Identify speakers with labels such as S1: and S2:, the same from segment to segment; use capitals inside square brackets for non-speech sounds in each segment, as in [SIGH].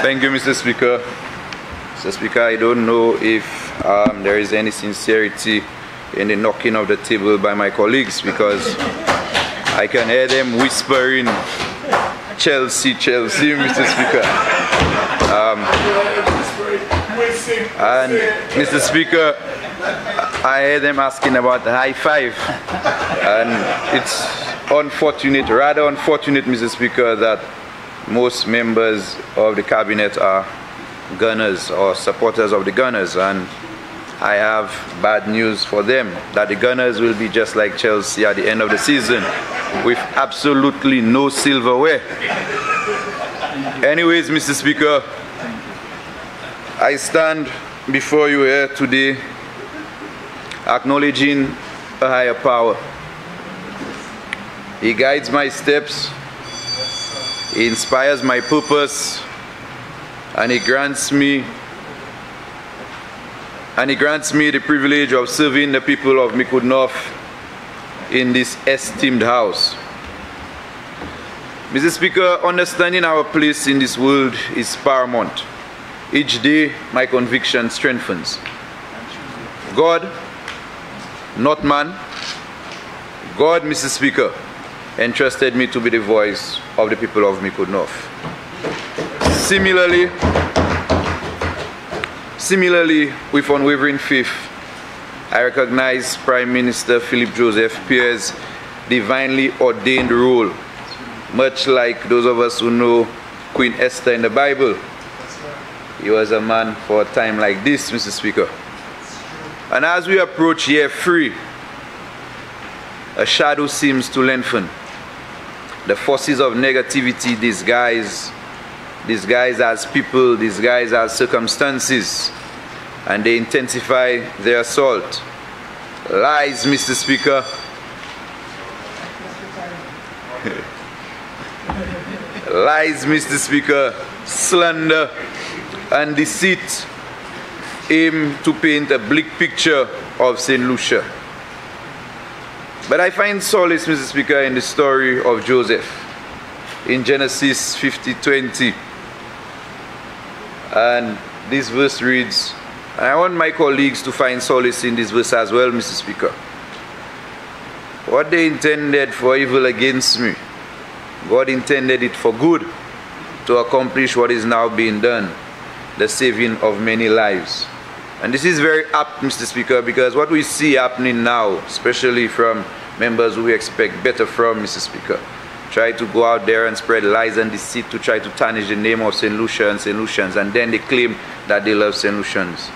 S1: Thank you, Mr. Speaker. Mr. Speaker, I don't know if um, there is any sincerity in the knocking of the table by my colleagues because I can hear them whispering Chelsea, Chelsea, [LAUGHS] Mr. Speaker. Um, and Mr. Speaker, I hear them asking about the high five. And it's unfortunate, rather unfortunate, Mr. Speaker, that most members of the cabinet are gunners or supporters of the gunners. And I have bad news for them that the Gunners will be just like Chelsea at the end of the season with absolutely no silverware. Anyways, Mr. Speaker, I stand before you here today acknowledging a higher power. He guides my steps, he inspires my purpose, and he grants me and he grants me the privilege of serving the people of Micoud North in this esteemed house. Mr. Speaker, understanding our place in this world is paramount. Each day, my conviction strengthens. God, not man, God, Mr. Speaker, entrusted me to be the voice of the people of North. Similarly, Similarly, with unwavering faith, I recognize Prime Minister Philip Joseph Pierre's divinely ordained role, much like those of us who know Queen Esther in the Bible. He was a man for a time like this, Mr. Speaker. And as we approach year three, a shadow seems to lengthen. The forces of negativity disguise disguised as people, disguised as circumstances, and they intensify their assault. Lies, Mr. Speaker. [LAUGHS] Lies, Mr. Speaker, slander and deceit aim to paint a bleak picture of St. Lucia. But I find solace, Mr. Speaker, in the story of Joseph in Genesis 50 20. And this verse reads, I want my colleagues to find solace in this verse as well, Mr. Speaker. What they intended for evil against me, God intended it for good to accomplish what is now being done, the saving of many lives. And this is very apt, Mr. Speaker, because what we see happening now, especially from members who we expect better from, Mr. Speaker, try to go out there and spread lies and deceit to try to tarnish the name of St. Lucia and St. Lucians, and then they claim that they love St. Lucians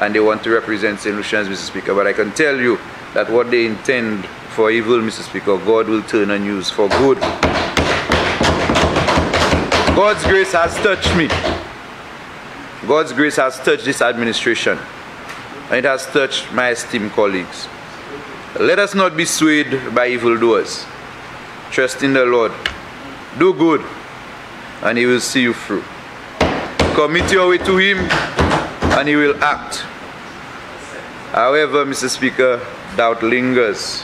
S1: and they want to represent St. Lucians, Mr. Speaker. But I can tell you that what they intend for evil, Mr. Speaker, God will turn and use for good. God's grace has touched me. God's grace has touched this administration, and it has touched my esteemed colleagues. Let us not be swayed by evildoers. Trust in the Lord. Do good, and He will see you through. Commit your way to Him, and He will act. However, Mr. Speaker, doubt lingers.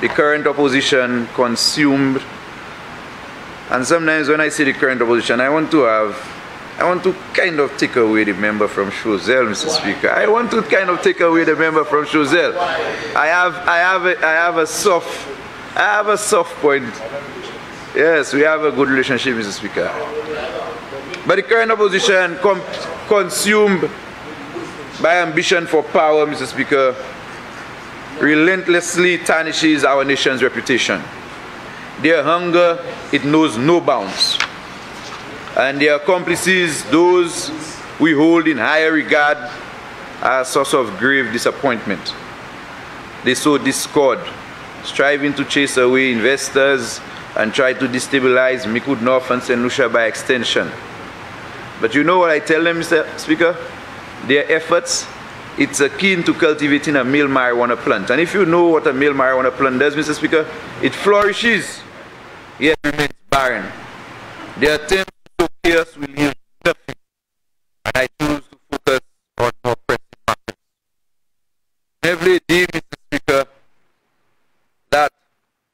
S1: The current opposition consumed, and sometimes when I see the current opposition, I want to have I want to kind of take away the member from Choiseul, Mr. Speaker. I want to kind of take away the member from Choiseul. I have, I have, a, I have a soft, I have a soft point. Yes, we have a good relationship, Mr. Speaker. But the current opposition consumed by ambition for power, Mr. Speaker, relentlessly tarnishes our nation's reputation. Their hunger, it knows no bounds. And their accomplices, those we hold in higher regard, are a source of grave disappointment. They sow discord, striving to chase away investors and try to destabilize Micoud North and St. Lucia by extension. But you know what I tell them, Mr. Speaker? Their efforts, it's akin to cultivating a male marijuana plant. And if you know what a male marijuana plant does, Mr. Speaker, it flourishes, yet remains barren. Their attempt to chaos will yield nothing. And I choose to focus on more pressing matters. Every day, Mr. Speaker, that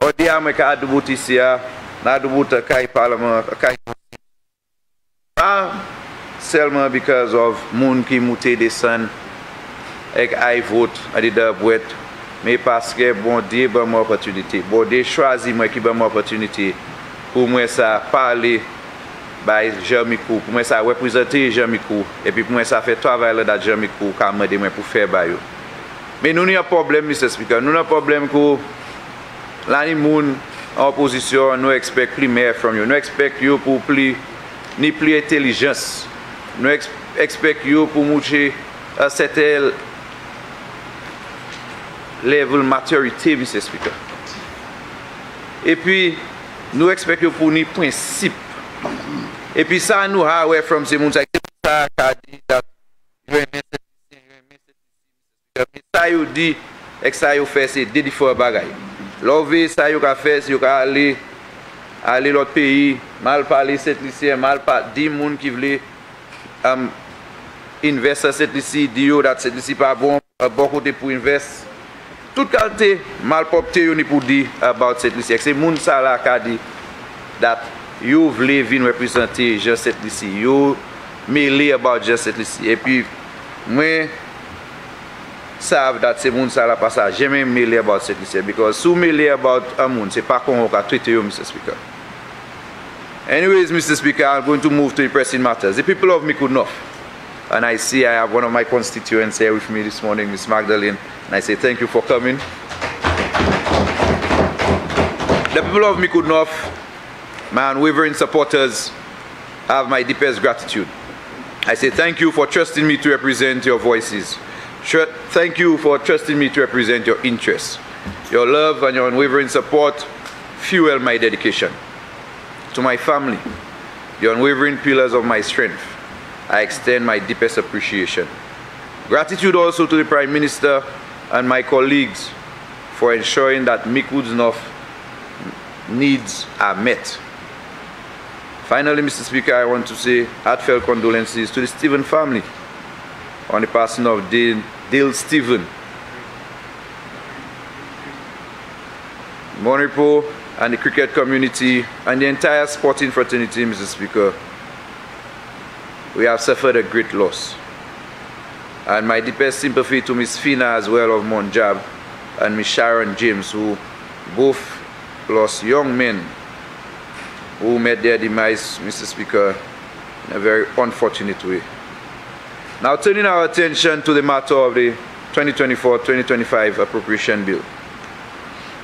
S1: odiama ka adubuti siya na adubuta kai parliament kai selman because of moun ki moute desan ek ay vot adida bwet me paske bon de ban mwen opotunite bon de chwazi mwen ki ban mwen opotunite pou mwen sa pale bay Jamikou, pou mwen sa reprezenti Jamikou, epi pou mwen sa fe travay la dat Jamikou, ka mwen de mwen pou fe bay yo. Men nou ni a problem, Mr. Speaker, nou ni a problem kou lani moun an oposisyon nou ekspek pli mer from yo, nou ekspek yo pou pli, ni pli etelijans, nou ekspek yo pou mouche a setel level maturity, Mr. Speaker. Epi, nou ekspek yo pou ni prinsip E pi sa nou ha we from se moun sa ki sa ka di la jwen men se disi, jwen men se disi. Pi sa yo di ek sa yo fe se dedi fwa bagay. Lo ve sa yo ka fe se yo ka ale ale lot peyi, mal pale set lisyen, mal pale di moun ki vle am um, invest sa set lisi, di yo dat set lisi pa bon, bon kote pou invest. Tout kalte mal popte yo ni pou di about set lisi. Ek se moun sa la ka di dat yo vle vin represente J7 Lissi, yo mele about J7 Lissi. E pi mwen sav dat se moun sa la pasa, jemen mele about J7 Because sou mele about a moun, se pa kon wak a tweet yo Mr. Speaker. Anyways, Mr. Speaker, I'm going to move to the pressing matters. The people of Mikunof, and I see I have one of my constituents here with me this morning, Ms. Magdalene, and I say thank you for coming. The people of Mikunof my unwavering supporters, have my deepest gratitude. I say thank you for trusting me to represent your voices. Thank you for trusting me to represent your interests. Your love and your unwavering support fuel my dedication. To my family, the unwavering pillars of my strength, I extend my deepest appreciation. Gratitude also to the Prime Minister and my colleagues for ensuring that Micoud's North needs are met. Finally, Mr. Speaker, I want to say heartfelt condolences to the Stephen family on the passing of Dale, Dale Stephen. Mon Repos and the cricket community and the entire sporting fraternity, Mr. Speaker, we have suffered a great loss. And my deepest sympathy to Miss Fina as well of Monjab and Miss Sharon James, who both lost young men who met their demise, Mr. Speaker, in a very unfortunate way. Now turning our attention to the matter of the 2024-2025 appropriation bill.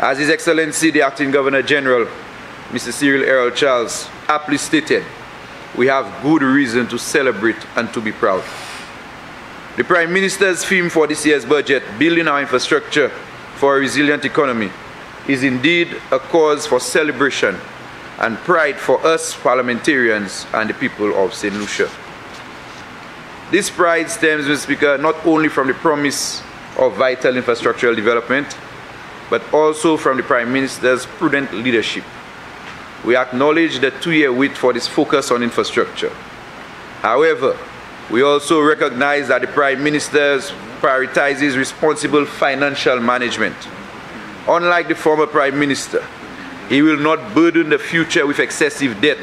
S1: As His Excellency the Acting Governor General, Mr. Cyril Errol Charles, aptly stated, we have good reason to celebrate and to be proud. The Prime Minister's theme for this year's budget, Building Our Infrastructure for a Resilient Economy, is indeed a cause for celebration and pride for us parliamentarians and the people of St. Lucia. This pride stems, Mr. Speaker, not only from the promise of vital infrastructural development, but also from the Prime Minister's prudent leadership we acknowledge the two-year wait for this focus on infrastructure. However, we also recognize that the Prime Minister prioritizes responsible financial management. Unlike the former Prime Minister, he will not burden the future with excessive debt,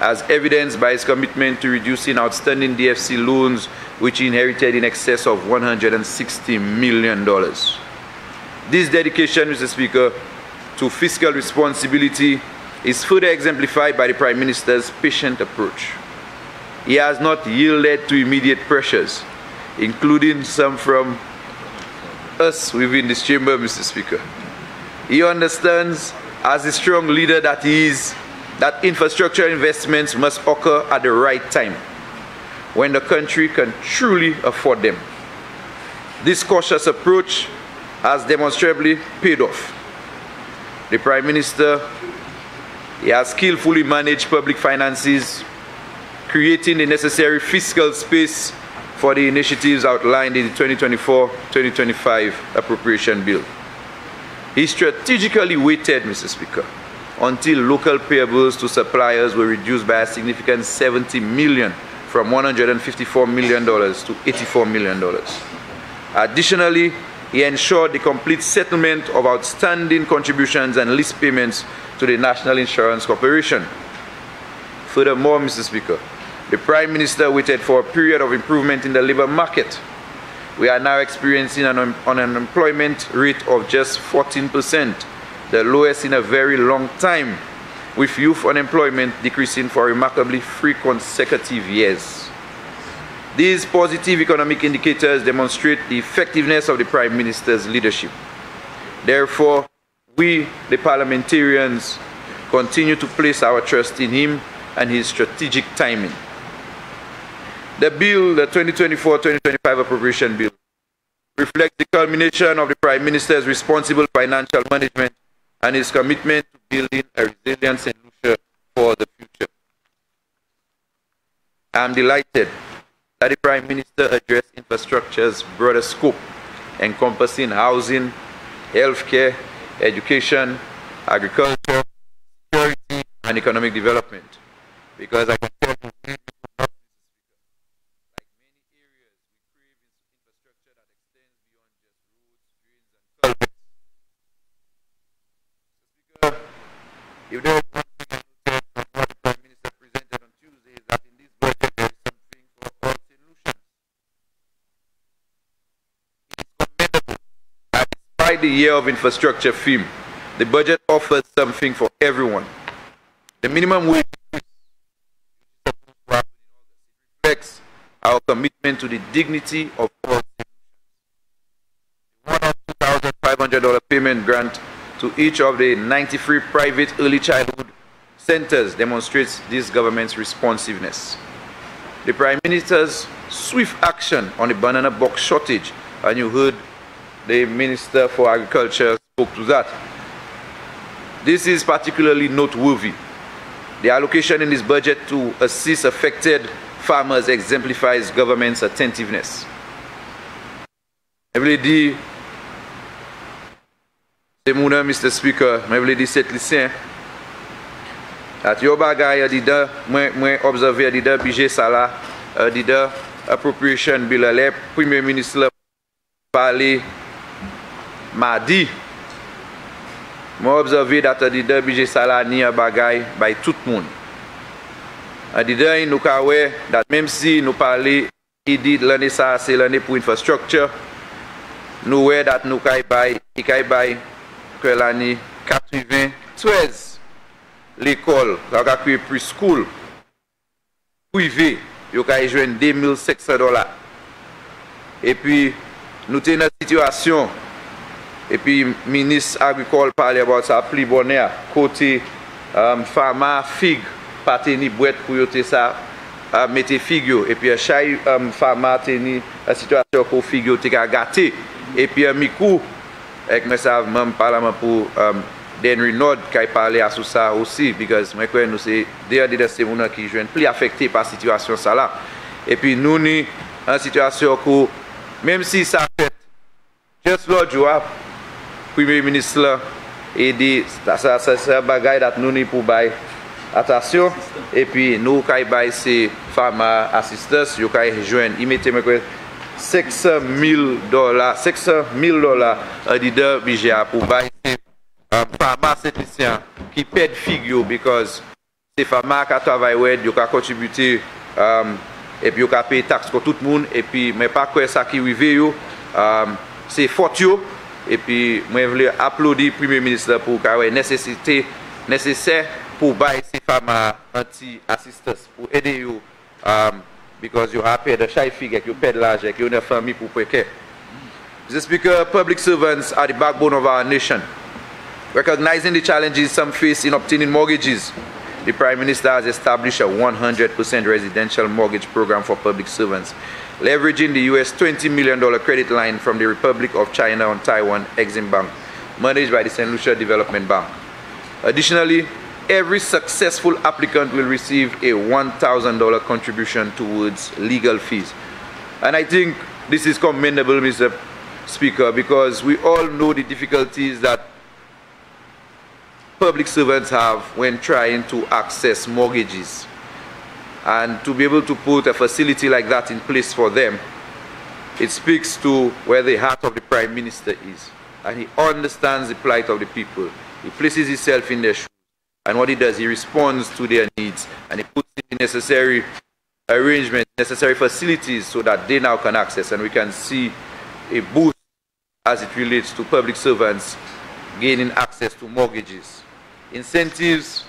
S1: as evidenced by his commitment to reducing outstanding DFC loans, which he inherited in excess of $160 million. This dedication, Mr. Speaker, to fiscal responsibility is further exemplified by the Prime Minister's patient approach. He has not yielded to immediate pressures, including some from us within this chamber, Mr. Speaker. He understands, as a strong leader that is, that infrastructure investments must occur at the right time, when the country can truly afford them. This cautious approach has demonstrably paid off. The Prime Minister he has skillfully managed public finances, creating the necessary fiscal space for the initiatives outlined in the 2024-2025 appropriation bill. He strategically waited, Mr. Speaker, until local payables to suppliers were reduced by a significant 70 million from $154 million to $84 million. Additionally, he ensured the complete settlement of outstanding contributions and lease payments to the National Insurance Corporation. Furthermore, Mr. Speaker, the Prime Minister waited for a period of improvement in the labor market. We are now experiencing an, an unemployment rate of just 14%, the lowest in a very long time, with youth unemployment decreasing for remarkably three consecutive years. These positive economic indicators demonstrate the effectiveness of the Prime Minister's leadership. Therefore, we, the parliamentarians, continue to place our trust in him and his strategic timing. The bill, the 2024-2025 appropriation bill, reflects the culmination of the Prime Minister's responsible financial management and his commitment to building a resilient solution for the future. I am delighted that the Prime Minister addressed infrastructure's broader scope, encompassing housing, healthcare, education, agriculture, security, and economic development. Because I can the year of infrastructure theme, the budget offers something for everyone. The minimum wage reflects our commitment to the dignity of all One $2,500 payment grant to each of the 93 private early childhood centers demonstrates this government's responsiveness. The Prime Minister's swift action on the banana box shortage, and you heard the Minister for Agriculture spoke to that. This is particularly noteworthy. The allocation in this budget to assist affected farmers exemplifies government's attentiveness. Mwen di, se mounan Mr. Speaker, mwen di set lisen, at yo bagay adida, mwen observe adida bije sala, adida appropriation bill ale, Premier Ministre pale madi. mwen obzove dat an dida bije sala ni an bagay bay tout moun. An dida yon nou kawe dat mèm si nou pale idid lane sa se lane pou infrastructure, nou we dat nou kay bay, ki kay bay kwe lane 80-13. L'ekol, laka kwe pre-school, privé, yo kay e jwen 2.600 dola. E pi, nou te nan situasyon, E pi minis agrikol pale about sa pli bonè a, kote um, fama fig pate ni bwet pou yote sa uh, mette fig yo, epi a chay um, fama te ni a situasyon pou fig yo te ka gate, epi a mikou ek mè sa mèm palaman pou um, Denry Nod kay pale asou sa osi, because mwen kwen nou se deya de se mounan ki jwen pli afekte pa situasyon sa la, E pi nou ni an situasyon kou, mèm si sa fèt, just lò djou ap, Premier Ministre la, e di sa bagay dat nou ni pou bay atasyon, epi nou kay bay se fama asistas, yo kay jwen imete mekwe 600 mil dola, 600 mil dola di de bijya pou bay fama setisyan ki ped fig because se fama ka travay wed, yo ka kontributi um, epi yo ka pey taks kon tout moun, epi men pa kwe sa ki wive yo, um, se fot yo, E pi mwen vle aplodi Premier Ministre pou kawe nesesite, nesesè pou bay se fama anti-assistance pou ede yo. Um, because yo apè de chay figek, yo pèd lajek, yo ne fami pou pweke. Mr. Speaker, public servants are the backbone of our nation. Recognizing the challenges some face in obtaining mortgages, the Prime Minister has established a 100% residential mortgage program for public servants. Leveraging the US $20 million credit line from the Republic of China on Taiwan Exim Bank, managed by the St. Lucia Development Bank. Additionally, every successful applicant will receive a $1,000 contribution towards legal fees. And I think this is commendable, Mr. Speaker, because we all know the difficulties that public servants have when trying to access mortgages. And to be able to put a facility like that in place for them, it speaks to where the heart of the Prime Minister is. And he understands the plight of the people. He places himself in their shoes. And what he does, he responds to their needs. And he puts in the necessary arrangements, necessary facilities so that they now can access and we can see a boost as it relates to public servants gaining access to mortgages. Incentives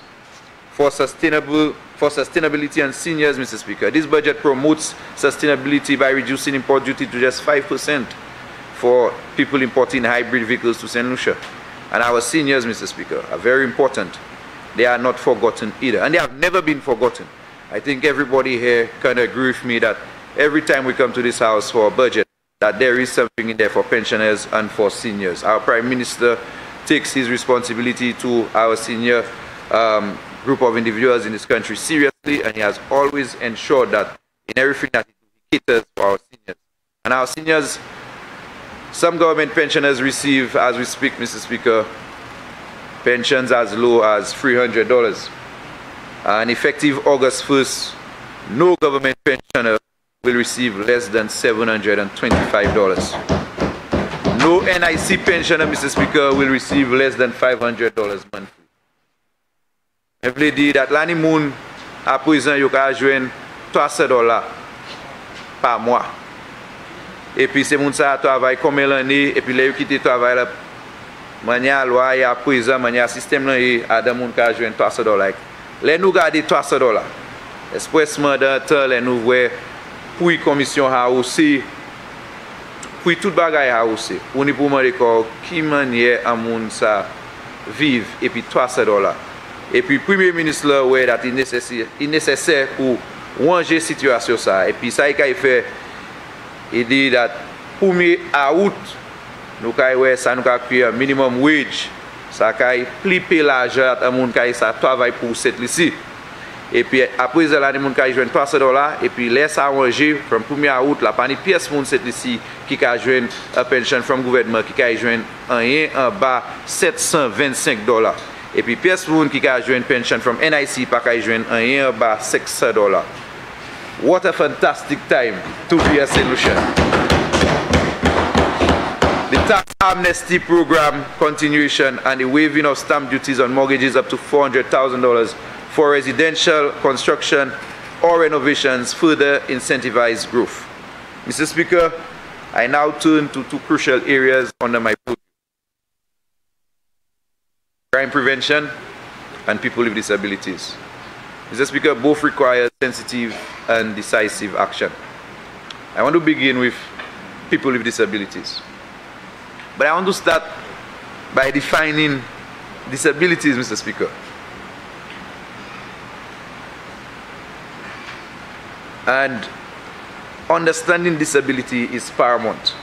S1: for sustainable for sustainability and seniors, Mr. Speaker. This budget promotes sustainability by reducing import duty to just 5% for people importing hybrid vehicles to St. Lucia. And our seniors, Mr. Speaker, are very important. They are not forgotten either. And they have never been forgotten. I think everybody here can agree with me that every time we come to this house for a budget, that there is something in there for pensioners and for seniors. Our Prime Minister takes his responsibility to our senior um, group of individuals in this country seriously, and he has always ensured that in everything that he caters for our seniors. And our seniors, some government pensioners receive, as we speak, Mr. Speaker, pensions as low as $300. And effective August 1st, no government pensioner will receive less than $725. No NIC pensioner, Mr. Speaker, will receive less than $500 monthly. E vle di dat lani moun a yo ka jwen 300 dola pa mwa. E pi se moun sa a travay kome lani, e pi le yo kite travay la manye a lwa, e a prizan, manye a sistem lan e, adan moun ka jwen 300 dola. Le nou gade 300 dola. Espresman dan tan le nou vwe pou yi komisyon ha osi, pou yi tout bagay ha osi. Ou ni pou mwen rekor ki manye a moun sa viv, e pi 300 dola. E pi Premier Ministre la wè dat inesesè pou wanje situasyon sa. E pi sa e ka e fè, e di dat poumi a out, nou ka e wè sa nou ka kriye minimum wage, sa ka e plipe la jat a moun ka e sa travay pou set lisi. E pi apre zè la ni moun ka jwen 300 dola E pi lè sa wanje From 1 aout la pani piyes moun set lisi Ki ka jwen a pension from gouvernement Ki ka jwen an yen an ba 725 dola E pi piyes moun ki ka jwen pensyon from NIC pa ka jwen an yen ba 600 dola. What a fantastic time to be a St. Lucian. The tax amnesty program continuation and the waiving of stamp duties on mortgages up to $400,000 for residential construction or renovations further incentivize growth. Mr. Speaker, I now turn to two crucial areas under my crime prevention, and people with disabilities. Mr. Speaker, both require sensitive and decisive action. I want to begin with people with disabilities. But I want to start by defining disabilities, Mr. Speaker. And understanding disability is paramount.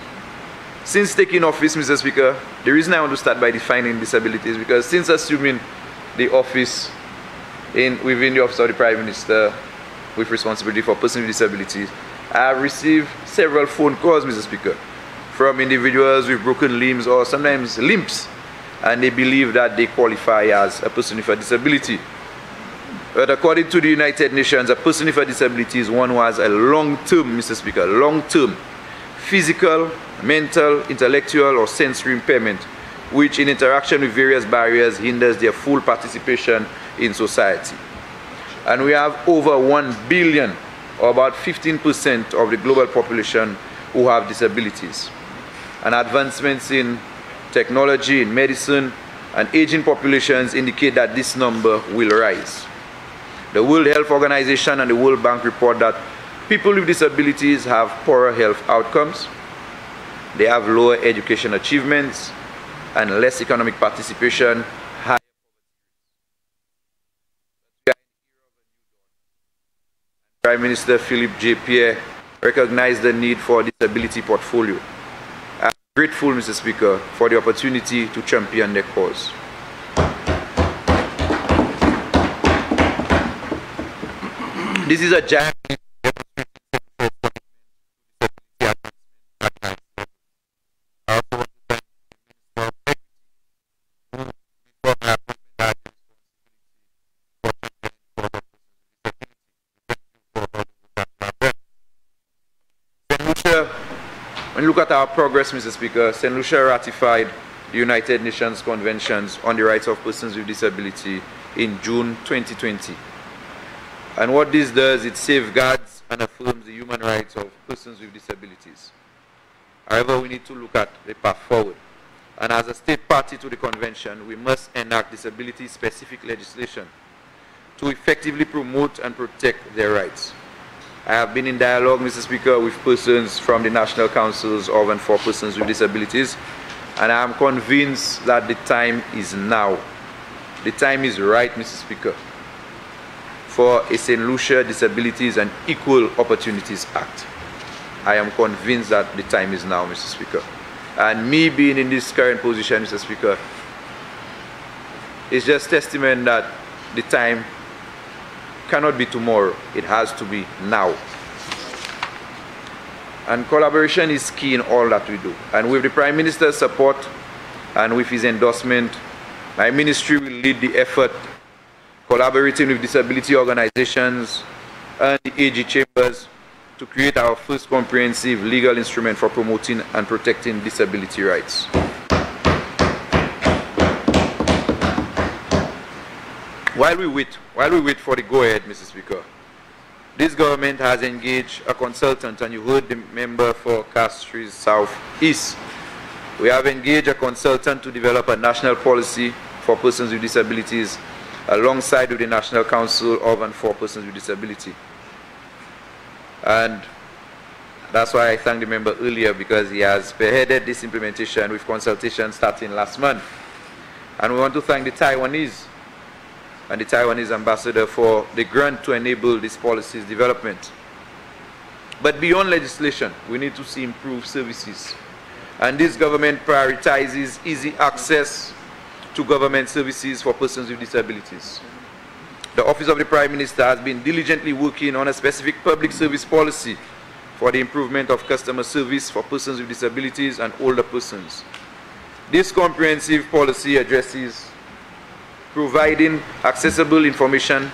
S1: Since taking office, Mr. Speaker, the reason I want to start by defining disability is because since assuming the office in within the office of the Prime Minister with responsibility for persons with disabilities, I have received several phone calls, Mr. Speaker, from individuals with broken limbs or sometimes limps, and they believe that they qualify as a person with a disability. But according to the United Nations, a person with a disability is one who has a long-term, Mr. Speaker, long-term physical, mental, intellectual, or sensory impairment, which in interaction with various barriers hinders their full participation in society. And we have over 1 billion, or about 15% of the global population, who have disabilities. And advancements in technology, in medicine, and aging populations indicate that this number will rise. The World Health Organization and the World Bank report that people with disabilities have poorer health outcomes, they have lower education achievements and less economic participation. Prime Minister Philip J. Pierre recognized the need for a disability portfolio. I'm grateful, Mr. Speaker, for the opportunity to champion their cause. This is a giant When you look at our progress, Mr. Speaker, St. Lucia ratified the United Nations Conventions on the Rights of Persons with Disability in June 2020. And what this does, it safeguards and affirms the human rights of persons with disabilities. However, we need to look at the path forward. And as a state party to the convention, we must enact disability-specific legislation to effectively promote and protect their rights. I have been in dialogue, Mr. Speaker, with persons from the National Councils of and for persons with disabilities, and I am convinced that the time is now. The time is right, Mr. Speaker, for a St. Lucia Disabilities and Equal Opportunities Act. I am convinced that the time is now, Mr. Speaker. And me being in this current position, Mr. Speaker, is just testament that the time cannot be tomorrow, it has to be now. And collaboration is key in all that we do. And with the Prime Minister's support and with his endorsement, my ministry will lead the effort collaborating with disability organizations and the AG chambers to create our first comprehensive legal instrument for promoting and protecting disability rights. While we wait, while we wait for the go-ahead, Mr. Speaker, this government has engaged a consultant, and you heard the member for Castries South East. We have engaged a consultant to develop a national policy for persons with disabilities alongside with the National Council of and for Persons with Disability. And that's why I thank the member earlier because he has spearheaded this implementation with consultation starting last month. And we want to thank the Taiwanese and the Taiwanese ambassador for the grant to enable this policy's development. But beyond legislation, we need to see improved services. And this government prioritizes easy access to government services for persons with disabilities. The Office of the Prime Minister has been diligently working on a specific public service policy for the improvement of customer service for persons with disabilities and older persons. This comprehensive policy addresses providing accessible information,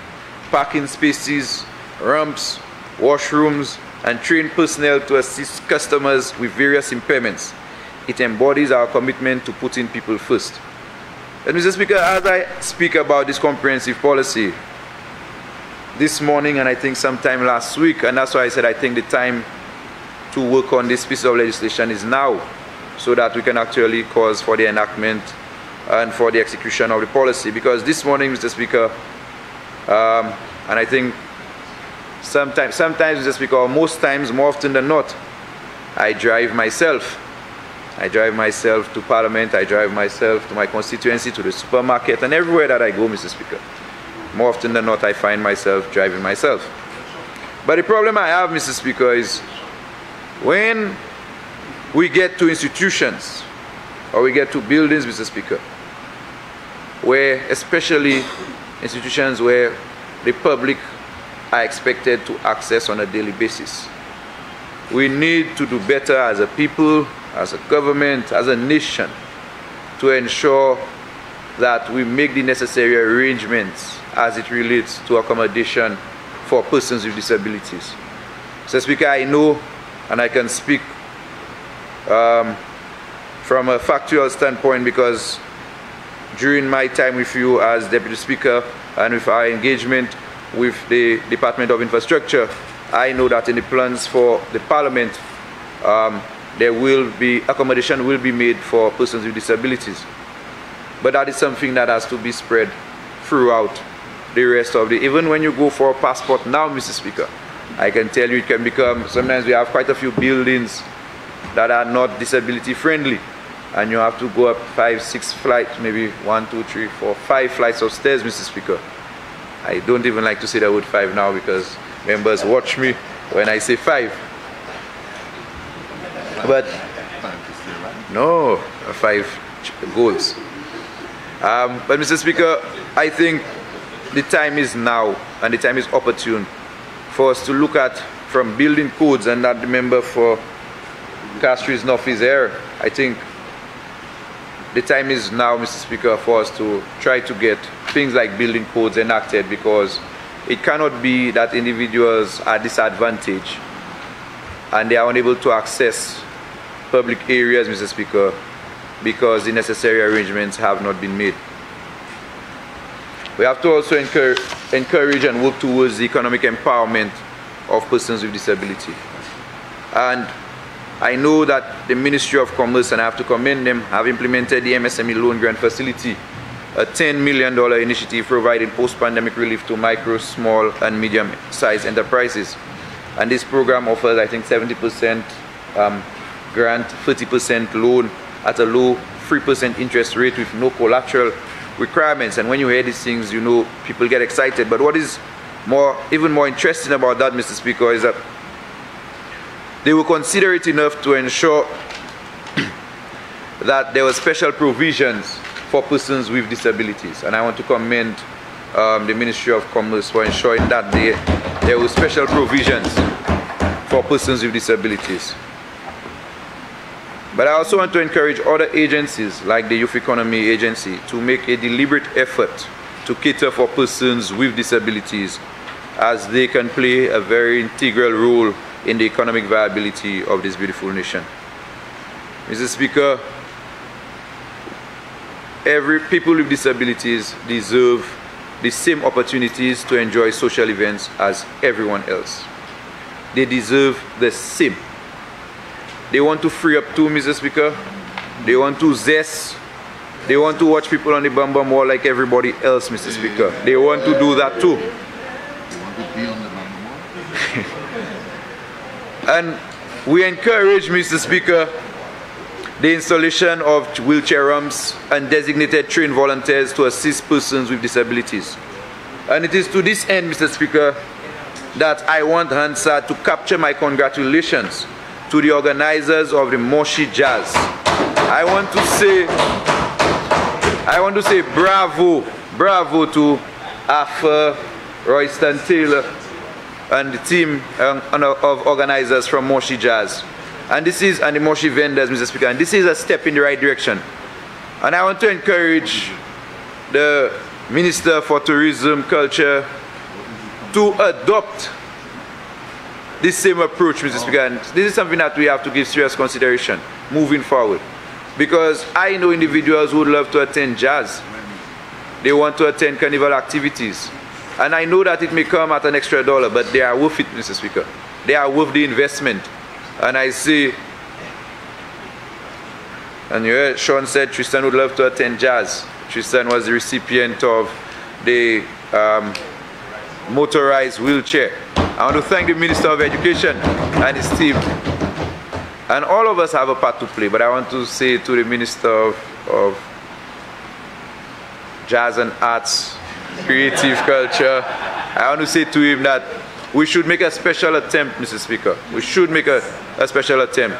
S1: parking spaces, ramps, washrooms, and trained personnel to assist customers with various impairments. It embodies our commitment to putting people first. And Mr. Speaker, as I speak about this comprehensive policy, this morning and I think sometime last week, and that's why I said I think the time to work on this piece of legislation is now, so that we can actually cause for the enactment and for the execution of the policy. Because this morning, Mr. Speaker, um, and I think sometimes, sometimes, Mr. Speaker, most times, more often than not, I drive myself. I drive myself to Parliament, I drive myself to my constituency, to the supermarket, and everywhere that I go, Mr. Speaker. More often than not, I find myself driving myself. But the problem I have, Mr. Speaker, is when we get to institutions or we get to buildings, Mr. Speaker, where especially institutions where the public are expected to access on a daily basis. We need to do better as a people, as a government, as a nation to ensure that we make the necessary arrangements as it relates to accommodation for persons with disabilities. So Speaker, I know and I can speak um, from a factual standpoint because during my time with you as Deputy Speaker and with our engagement with the Department of Infrastructure, I know that in the plans for the Parliament, um, there will be, accommodation will be made for persons with disabilities. But that is something that has to be spread throughout the rest of the, even when you go for a passport now, Mr. Speaker, I can tell you it can become, sometimes we have quite a few buildings that are not disability friendly and you have to go up five, six flights, maybe one, two, three, four, five flights of stairs, Mr. Speaker. I don't even like to say the word five now because members watch me when I say five. But no, five goals. Um, but Mr. Speaker, I think the time is now and the time is opportune for us to look at from building codes and that member for Castries North is here. I think the time is now, Mr. Speaker, for us to try to get things like building codes enacted because it cannot be that individuals are disadvantaged and they are unable to access public areas, Mr. Speaker, because the necessary arrangements have not been made. We have to also encourage, encourage and work towards the economic empowerment of persons with disability. And I know that the Ministry of Commerce, and I have to commend them, have implemented the MSME loan grant facility, a $10 million initiative providing post-pandemic relief to micro, small, and medium-sized enterprises. And this program offers, I think, 70% um, grant, 30% loan at a low 3% interest rate with no collateral requirements. And when you hear these things, you know people get excited. But what is more, even more interesting about that, Mr. Speaker, is that they will consider it enough to ensure that there were special provisions for persons with disabilities. And I want to commend um, the Ministry of Commerce for ensuring that they, there were special provisions for persons with disabilities. But I also want to encourage other agencies like the Youth Economy Agency to make a deliberate effort to cater for persons with disabilities as they can play a very integral role in the economic viability of this beautiful nation. Mr. Speaker, every people with disabilities deserve the same opportunities to enjoy social events as everyone else. They deserve the same. They want to free up too, Mr. Speaker. They want to zest. They want to watch people on the Bam Bam Wall like everybody else, Mr. Speaker. They want to do that too. [LAUGHS] And we encourage, Mr. Speaker, the installation of wheelchair ramps and designated trained volunteers to assist persons with disabilities. And it is to this end, Mr. Speaker, that I want Hansard to capture my congratulations to the organizers of the Moshi Jazz. I want to say, I want to say bravo, bravo to Afa, Royston Taylor, and the team um, of organizers from Moshi Jazz. And this is, and the Moshi vendors, Mr. Speaker, and this is a step in the right direction. And I want to encourage the Minister for Tourism, Culture, to adopt this same approach, Mr. Speaker. And this is something that we have to give serious consideration moving forward. Because I know individuals who would love to attend jazz. They want to attend carnival activities. And I know that it may come at an extra dollar, but they are worth it, Mr. Speaker. They are worth the investment. And I see, and you heard Sean said Tristan would love to attend jazz. Tristan was the recipient of the um, motorized wheelchair. I want to thank the Minister of Education and his team. And all of us have a part to play, but I want to say to the Minister of, of Jazz and Arts, creative culture. I want to say to him that we should make a special attempt, Mr. Speaker. We should make a, a special attempt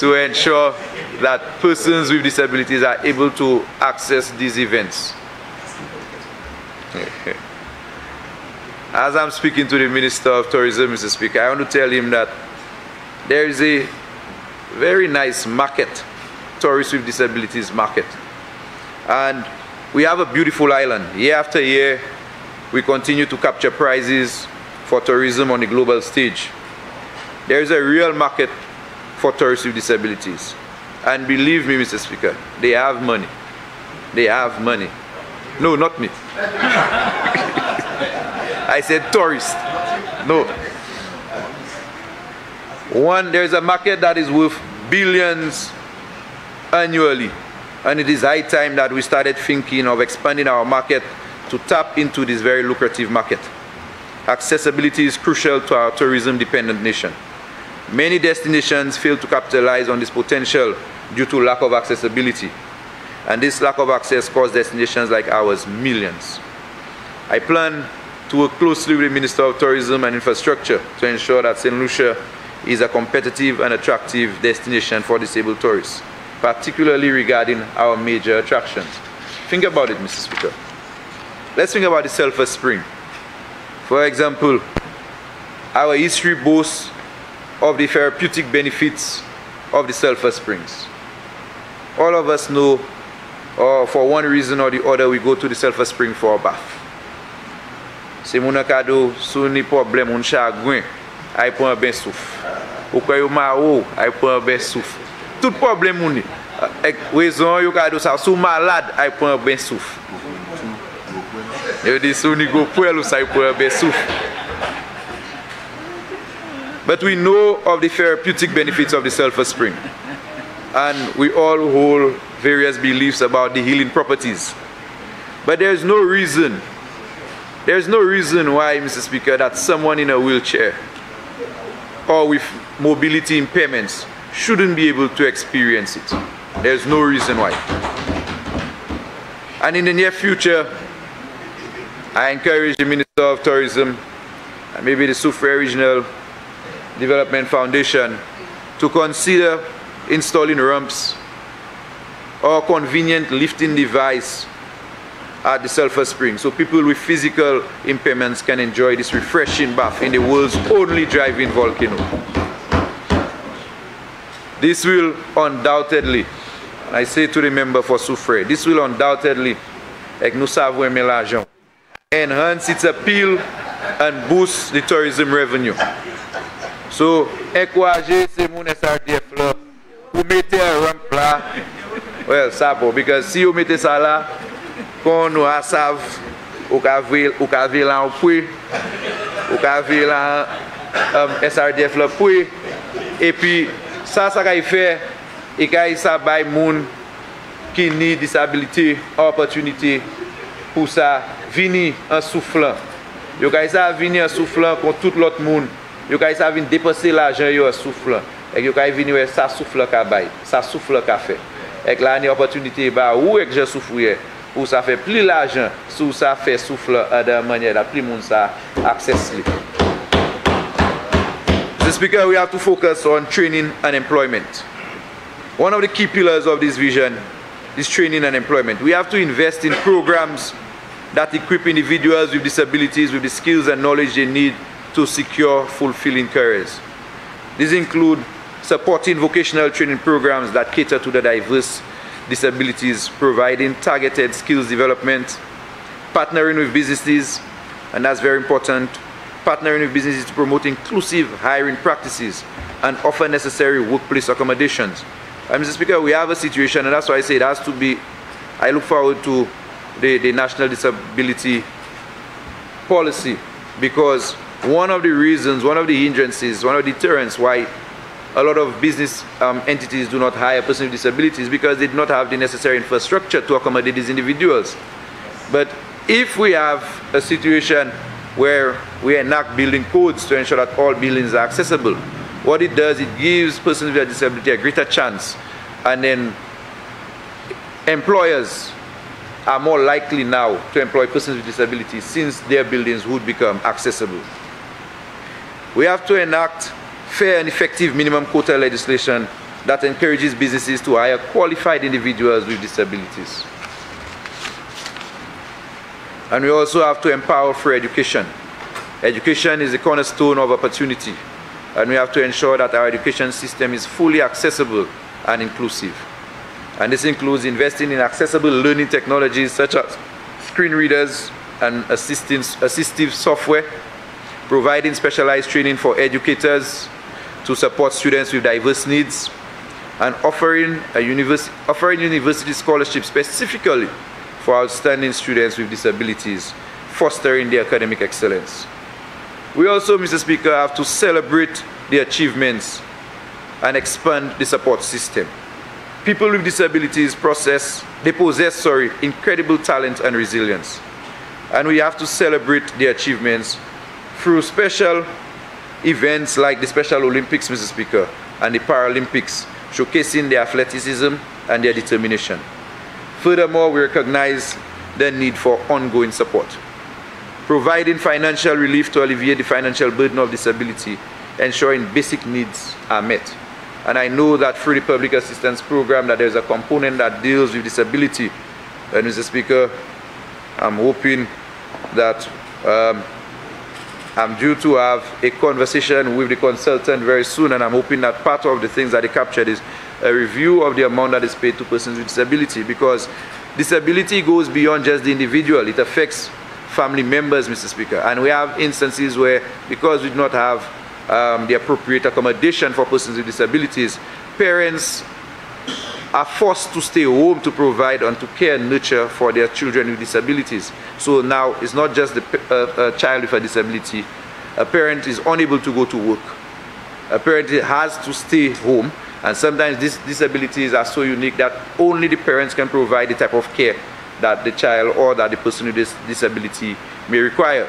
S1: to ensure that persons with disabilities are able to access these events. As I'm speaking to the Minister of Tourism, Mr. Speaker, I want to tell him that there is a very nice market, tourists with disabilities market. And we have a beautiful island. Year after year, we continue to capture prizes for tourism on the global stage. There is a real market for tourists with disabilities. And believe me, Mr. Speaker, they have money. They have money. No, not me. [LAUGHS] I said tourist. No. One, there's a market that is worth billions annually. And it is high time that we started thinking of expanding our market to tap into this very lucrative market. Accessibility is crucial to our tourism dependent nation. Many destinations fail to capitalize on this potential due to lack of accessibility. And this lack of access costs destinations like ours millions. I plan to work closely with the Minister of Tourism and Infrastructure to ensure that St. Lucia is a competitive and attractive destination for disabled tourists particularly regarding our major attractions. Think about it, Mr. Speaker. Let's think about the Sulphur Spring. For example, our history boasts of the therapeutic benefits of the Sulphur Springs. All of us know, or for one reason or the other, we go to the Sulphur Spring for a bath. Se moun akado sou ni problem, moun chagwen, ay pou an ben souf. Ou kwa yo ma ou, ay pou an ben souf. Tout. Ek yo sou malad, ay ben souf. Yo di sou ni go ou sa, ben souf. But we know of the therapeutic benefits of the sulfur spring. And we all hold various beliefs about the healing properties. But there's no reason, there's no reason why, Mr. Speaker, that someone in a wheelchair or with mobility impairments shouldn't be able to experience it. There's no reason why. And in the near future, I encourage the Minister of Tourism and maybe the Soufriere Regional Development Foundation to consider installing ramps or convenient lifting device at the sulfur spring so people with physical impairments can enjoy this refreshing bath in the world's only driving volcano. This will undoubtedly, I say to the member for Soufre, this will undoutedly, ek nou savwe me la jan, enhance its appeal and boost the tourism revenue. So, enkwaje se moun SRDF la, ou mette a ramp la, well, sa po, bon, because si ou mette sa la, kon nou a sav, ou ka ve lan ou pwe, ou ka ve lan um, euh, SRDF la pwe, epi, Sa sa ka yi fe, e ka yi sa bay moun ki ni disabilite, opotunite pou sa vini an souflan. Yo ka yi sa vini an souflan kon tout lot moun. Yo ka yi sa vini depose la jen yo an souflan. Ek yo ka yi vini we sa souflan ka bay, sa souflan ka fe. Ek la ni opotunite ba ou ek je soufouye. Ou sa fe pli la jen, sou sa fe soufle an den manye la pli moun sa akses li. Mr. Speaker, we have to focus on training and employment. One of the key pillars of this vision is training and employment. We have to invest in programs that equip individuals with disabilities with the skills and knowledge they need to secure fulfilling careers. These include supporting vocational training programs that cater to the diverse disabilities, providing targeted skills development, partnering with businesses, and that's very important, partnering with businesses to promote inclusive hiring practices and offer necessary workplace accommodations. And Mr. Speaker, we have a situation, and that's why I say it has to be, I look forward to the, the national disability policy because one of the reasons, one of the hindrances, one of the deterrents why a lot of business um, entities do not hire persons with disabilities because they do not have the necessary infrastructure to accommodate these individuals. But if we have a situation where we enact building codes to ensure that all buildings are accessible, what it does, it gives persons with a disability a greater chance. And then employers are more likely now to employ persons with disabilities since their buildings would become accessible. We have to enact fair and effective minimum quota legislation that encourages businesses to hire qualified individuals with disabilities. And we also have to empower free education. Education is the cornerstone of opportunity, and we have to ensure that our education system is fully accessible and inclusive. And this includes investing in accessible learning technologies such as screen readers and assistive software, providing specialized training for educators, to support students with diverse needs and offering, a offering university scholarships specifically for outstanding students with disabilities, fostering their academic excellence. We also, Mr. Speaker, have to celebrate the achievements and expand the support system. People with disabilities process, they possess, sorry, incredible talent and resilience. And we have to celebrate their achievements through special events like the Special Olympics, Mr. Speaker, and the Paralympics, showcasing their athleticism and their determination. Furthermore, we recognize the need for ongoing support. Providing financial relief to alleviate the financial burden of disability, ensuring basic needs are met. And I know that through the public assistance program that there's a component that deals with disability. And Mr. Speaker, I'm hoping that um, I'm due to have a conversation with the consultant very soon, and I'm hoping that part of the things that they captured is a review of the amount that is paid to persons with disability because disability goes beyond just the individual. It affects family members, Mr. Speaker. And we have instances where, because we do not have um, the appropriate accommodation for persons with disabilities, parents are forced to stay home to provide and to care and nurture for their children with disabilities. So now it's not just the uh, child with a disability. A parent is unable to go to work a parent has to stay home and sometimes these disabilities are so unique that only the parents can provide the type of care that the child or that the person with this disability may require.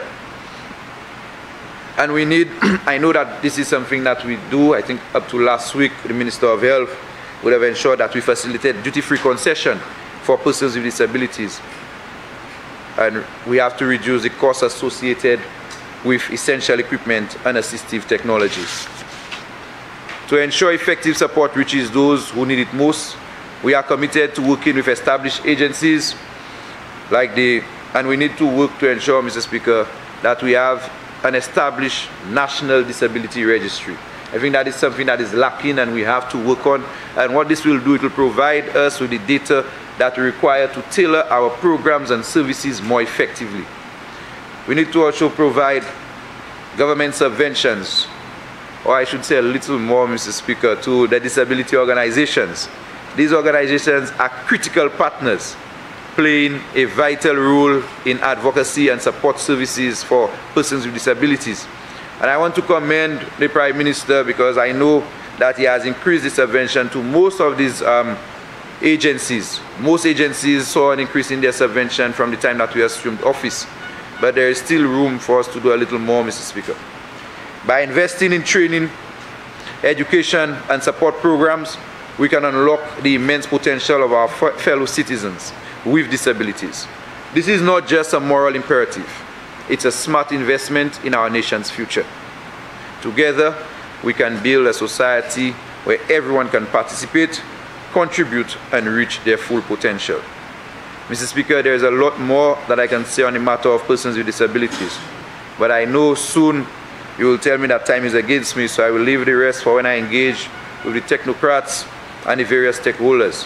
S1: And we need, [CLEARS THROAT] I know that this is something that we do, I think up to last week, the Minister of Health would have ensured that we facilitate duty-free concession for persons with disabilities. And we have to reduce the costs associated with essential equipment and assistive technologies. To ensure effective support reaches those who need it most, we are committed to working with established agencies like the, and we need to work to ensure, Mr. Speaker, that we have an established national disability registry. I think that is something that is lacking and we have to work on. And what this will do, it will provide us with the data that we require to tailor our programs and services more effectively. We need to also provide government subventions or I should say a little more, Mr. Speaker, to the disability organizations. These organizations are critical partners playing a vital role in advocacy and support services for persons with disabilities. And I want to commend the Prime Minister because I know that he has increased the subvention to most of these um, agencies. Most agencies saw an increase in their subvention from the time that we assumed office. But there is still room for us to do a little more, Mr. Speaker. By investing in training, education, and support programs, we can unlock the immense potential of our fellow citizens with disabilities. This is not just a moral imperative, it's a smart investment in our nation's future. Together, we can build a society where everyone can participate, contribute, and reach their full potential. Mr. Speaker, there is a lot more that I can say on the matter of persons with disabilities, but I know soon you will tell me that time is against me, so I will leave the rest for when I engage with the technocrats and the various stakeholders.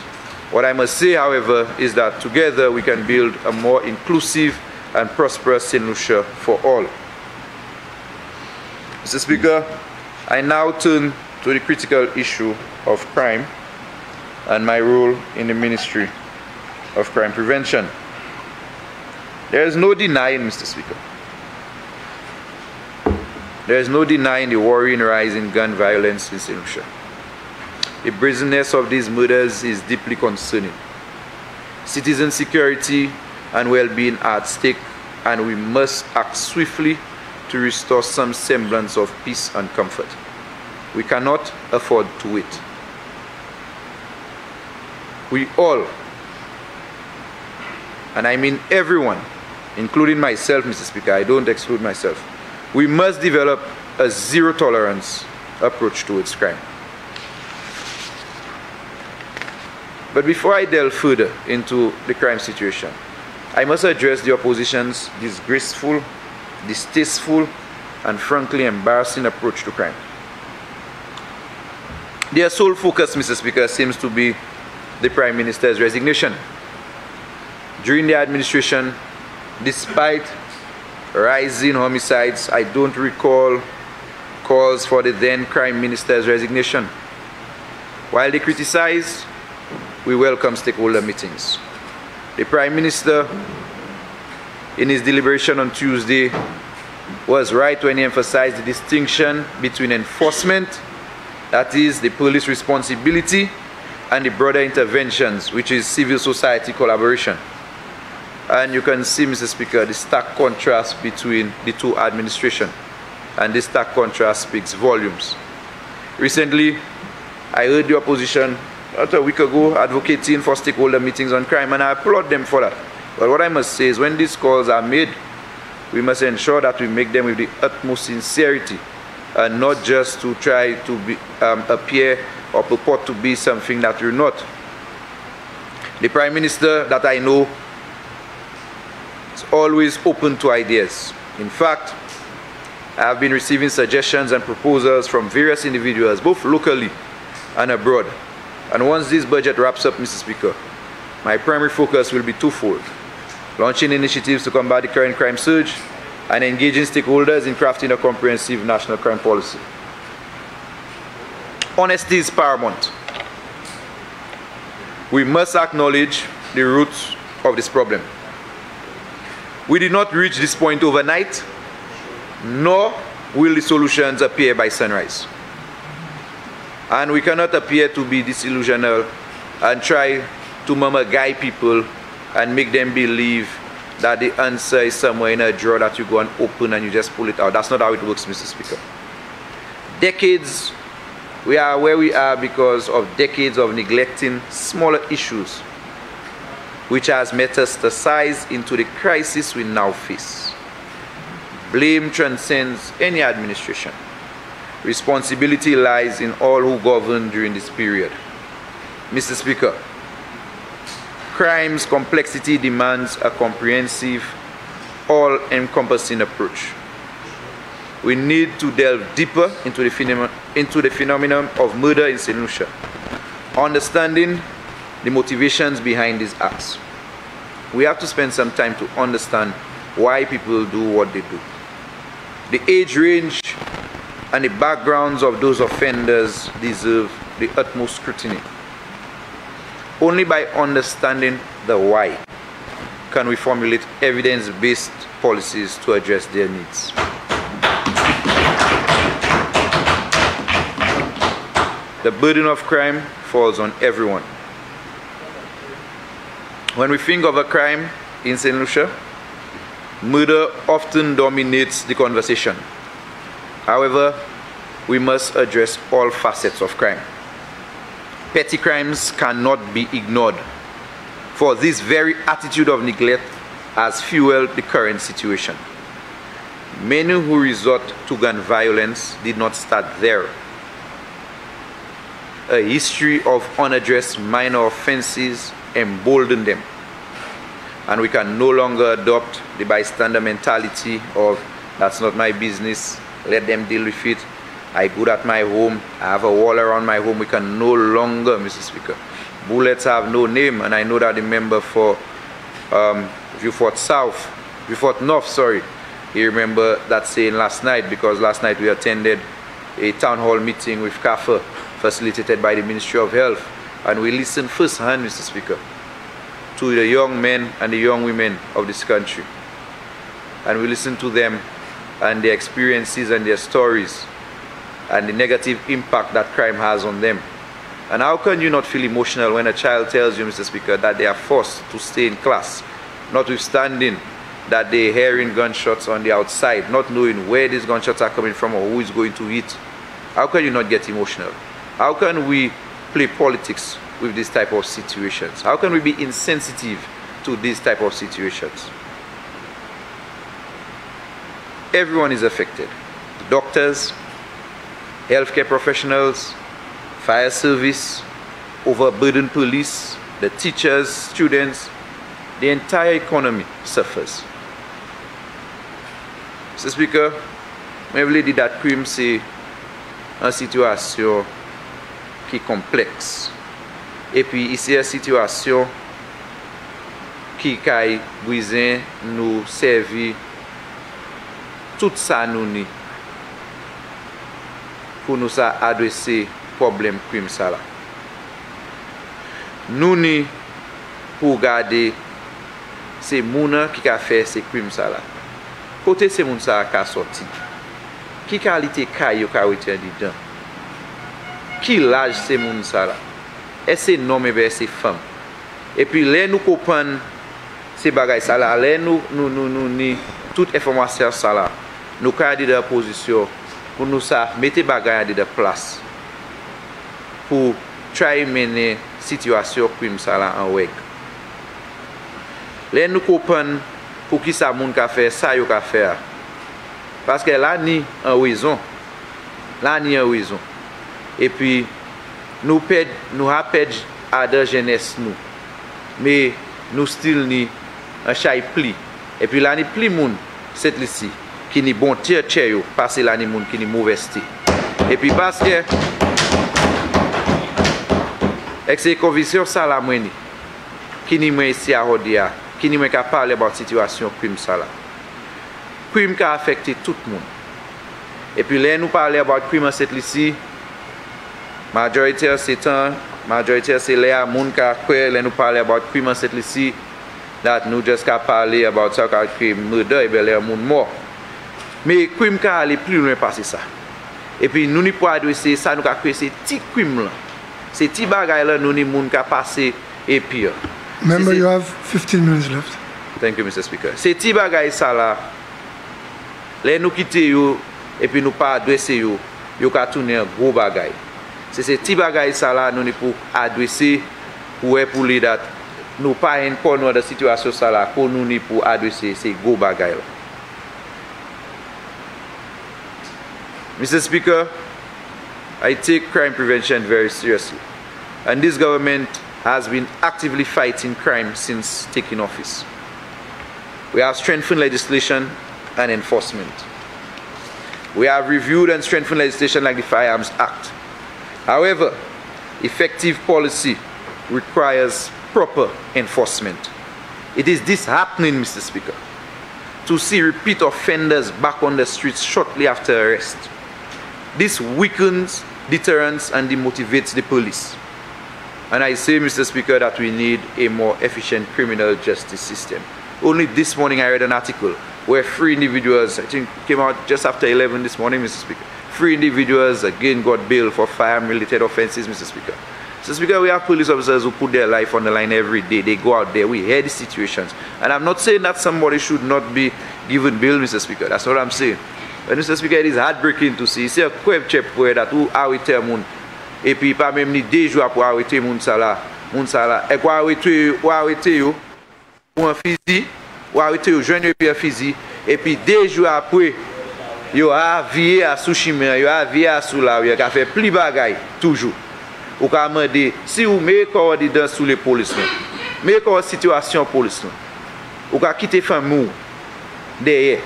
S1: What I must say, however, is that together we can build a more inclusive and prosperous St. Lucia for all. Mr. Speaker, I now turn to the critical issue of crime and my role in the Ministry of Crime Prevention. There is no denying, Mr. Speaker, there is no denying the worrying rise in gun violence in St. The brazenness of these murders is deeply concerning. Citizen security and well-being are at stake and we must act swiftly to restore some semblance of peace and comfort. We cannot afford to wait. We all, and I mean everyone, including myself, Mr. Speaker, I don't exclude myself, we must develop a zero tolerance approach towards crime. But before I delve further into the crime situation, I must address the opposition's disgraceful, distasteful, and frankly embarrassing approach to crime. Their sole focus, Mr. Speaker, seems to be the Prime Minister's resignation. During the administration, despite rising homicides. I don't recall calls for the then Crime Minister's resignation. While they criticize, we welcome stakeholder meetings. The Prime Minister, in his deliberation on Tuesday, was right when he emphasized the distinction between enforcement, that is, the police responsibility, and the broader interventions, which is civil society collaboration. And you can see, Mr. Speaker, the stark contrast between the two administrations. And this stark contrast speaks volumes. Recently, I heard the opposition about a week ago advocating for stakeholder meetings on crime, and I applaud them for that. But what I must say is when these calls are made, we must ensure that we make them with the utmost sincerity and not just to try to be, um, appear or purport to be something that we're not. The Prime Minister that I know always open to ideas. In fact, I have been receiving suggestions and proposals from various individuals, both locally and abroad. And once this budget wraps up, Mr. Speaker, my primary focus will be twofold. Launching initiatives to combat the current crime surge and engaging stakeholders in crafting a comprehensive national crime policy. Honesty is paramount. We must acknowledge the roots of this problem. We did not reach this point overnight, nor will the solutions appear by sunrise. And we cannot appear to be disillusional and try to mama guide people and make them believe that the answer is somewhere in a drawer that you go and open and you just pull it out. That's not how it works, Mr. Speaker. Decades, we are where we are because of decades of neglecting smaller issues, which has metastasized into the crisis we now face. Blame transcends any administration. Responsibility lies in all who govern during this period. Mr. Speaker, crime's complexity demands a comprehensive, all encompassing approach. We need to delve deeper into the, phenomenon, into the phenomenon of murder in St. Lucia, understanding the motivations behind these acts. We have to spend some time to understand why people do what they do. The age range and the backgrounds of those offenders deserve the utmost scrutiny. Only by understanding the why can we formulate evidence based policies to address their needs. The burden of crime falls on everyone. When we think of a crime in St. Lucia, murder often dominates the conversation. However, we must address all facets of crime petty crimes cannot be ignored. For this very attitude of neglect has fueled the current situation. Many who resort to gun violence did not start there. A history of unaddressed minor offenses emboldened them. And we can no longer adopt the bystander mentality of that's not my business, let them deal with it, I good at my home. I have a wall around my home. We can no longer, Mr. Speaker. Bullets have no name, and I know that the member for um, Vieux Fort South, Vieux Fort North, sorry, he remember that saying last night because last night we attended a town hall meeting with CAFA facilitated by the Ministry of Health, and we listen firsthand, Mr. Speaker, to the young men and the young women of this country, and we listen to them and their experiences and their stories and the negative impact that crime has on them. And how can you not feel emotional when a child tells you, Mr. Speaker, that they are forced to stay in class, notwithstanding that they're hearing gunshots on the outside, not knowing where these gunshots are coming from or who is going to hit? How can you not get emotional? How can we play politics with this type of situations? How can we be insensitive to these type of situations? Everyone is affected. Doctors, healthcare professionals, fire service, overburdened police, the teachers, students, the entire economy suffers. Mr. Speaker, mwen vle di dat krim se ki kompleks. E pi isi e situasyon ki kay brizen nou servi tout sa nou ni pou nou sa adwese problem krim sa la. Nou ni pou gade se mounan ki ka fe se krim sa la. Kote se moun sa ka soti. Ki kalite kay yo ka witen di dan? ki laj se moun sa la. E se nom e be se fam. E pi le nou kopan se bagay sa la, le nou nou nou nou ni tout informasyon sa la. Nou ka di de pozisyon pou nou sa mette bagay di de plas. Pou try mene situasyon krim sa la an wek. Le nou kopan pou ki sa moun ka fe, sa yo ka fe a. Paske la ni an wezon. La ni an wezon. E pi nou, ped, nou apèd adan jenès nou. Me nou stil ni an chay pli. E pi la ni pli moun set li si. Ki ni bon tè tè yo. Pase la ni moun ki ni mouvesti. E pi paske... Ek se konvisyon sa la mweni. Ki ni mwen isi a hodi ya. Ki ni mwen ka pale ban situasyon krim sa la. Krim ka afekte tout moun. E pi le nou pale ban krim an set li si. Majorite se tan, majorite se le a moun ka kwe le nou pale about krim an set lisi dat nou jes ka pale about sa ka krim mwede ebe le a moun mor. Me krim ka ale pli lwen pase sa. Epi nou ni pou adwese sa nou ka kwe se ti krim lan. Se ti bagay lan nou ni moun ka pase epi yo.
S2: Member you have 15 minutes left.
S1: Thank you Mr. Speaker. Se ti bagay sa la, le nou kite yo epi nou pa adwese yo, yo ka toune gro bagay. La la ni Mr. Speaker, I take crime prevention very seriously. And this government has been actively fighting crime since taking office. We have strengthened legislation and enforcement. We have reviewed and strengthened legislation like the Firearms Act. However, effective policy requires proper enforcement. It is this happening, Mr. Speaker, to see repeat offenders back on the streets shortly after arrest this weakens deterrence and demotivates the police. And I say, Mr. Speaker, that we need a more efficient criminal justice system. Only this morning I read an article where three individuals, I think came out just after 11 this morning, Mr. Speaker. Three individuals again got bail for firearm-related offenses, Mr. Speaker. Mr. Speaker, we have police officers who put their life on the line every day. They go out there, we hear the situations. And I'm not saying that somebody should not be given bail, Mr. Speaker. That's what I'm saying. Mr. Speaker, it is heartbreaking to see. Se kwev chep pwe dat ou awite moun. E pi pa mem ni dejwa pou awite moun sa la. Moun sa la. E kwa awite yo, ou an fizi, ou awite yo, jwen yo pi an fizi. E pi dejwa pwe, yo avye a sou chimen, yo avye a sou la, yo ka fe pli bagay, toujou. Ou ka mande, si ou me kor di dan sou le polis men, me kor situasyon polis men, ou ka kite fan moun, deye,